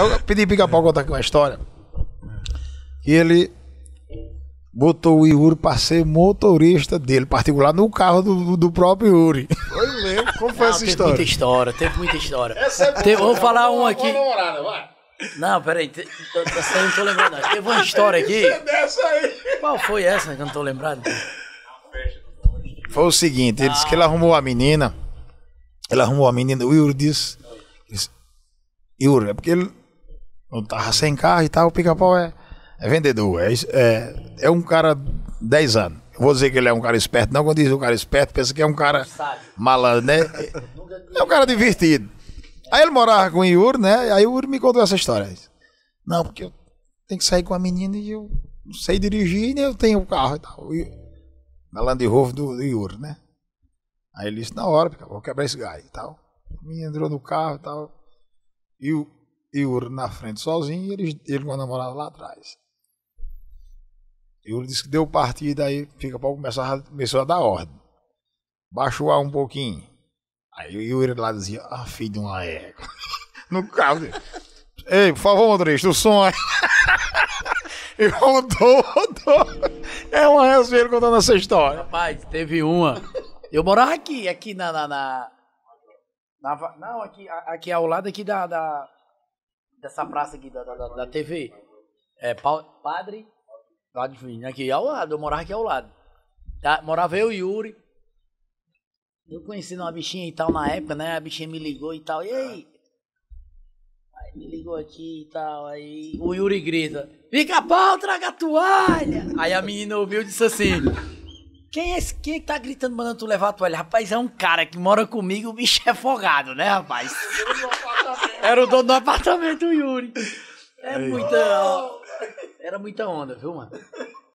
Eu pedi pica-pau contar aqui uma história. Que ele botou o Yuri para ser motorista dele, particular, no carro do, do próprio Yuri. Foi mesmo? Como foi Não, essa teve história? muita história, teve muita história. é Teve- vou falar um aqui. Não, peraí, essa aí eu não tô lembrando. não. Teve uma história aqui. Dessa aí. Qual foi essa que eu não tô lembrando? Foi o seguinte, ele disse que ele arrumou a menina. Ele arrumou a menina, o Yuri disse. disse Yuri, é porque ele não tava sem carro e tal, o pica-pau é, é vendedor. É, é, é um cara 10 anos. Eu vou dizer que ele é um cara esperto, não, quando diz um cara esperto, pensa que é um cara Sabe. malandro, né? É um cara divertido. Aí ele morava com o Yuri, né? Aí o Yuri me contou essa história. Não, porque eu tenho que sair com a menina e eu não sei dirigir, nem eu tenho o carro e tal. E- Na Land Rover do, do Yuri, né? Aí ele disse, na hora, eu vou quebrar esse galho e tal. A menina entrou no carro e tal. E o Yuri na frente sozinho e ele, ele com a namorada lá atrás. Yuri disse que deu partida, aí fica para começar começou a dar ordem. Baixa o ar um pouquinho. Aí o Yuri lá dizia, ah, filho de uma égua. no carro. Ei, por favor, motorista, o som aí. e rodou, rodou. É uma ele contando essa história. Rapaz, teve uma. Eu morava aqui, aqui na. na, na- na não, aqui, aqui ao lado aqui da. da- dessa praça aqui da, da, da- da TV. É, pa- Padre. Padre aqui ao lado, eu morava aqui ao lado. Tá, morava eu e Yuri. Eu conheci uma bichinha e tal na época, né? A bichinha me ligou e tal. E aí? Aí me ligou aqui e tal. Aí o Yuri grita: Fica pau, traga a toalha! Aí a menina ouviu e disse assim. Quem é esse? Quem é tá gritando mandando tu levar a toalha? Rapaz, é um cara que mora comigo, o bicho é folgado, né, rapaz? Era o dono do apartamento, o Yuri. É muita. Era muita onda, viu, mano?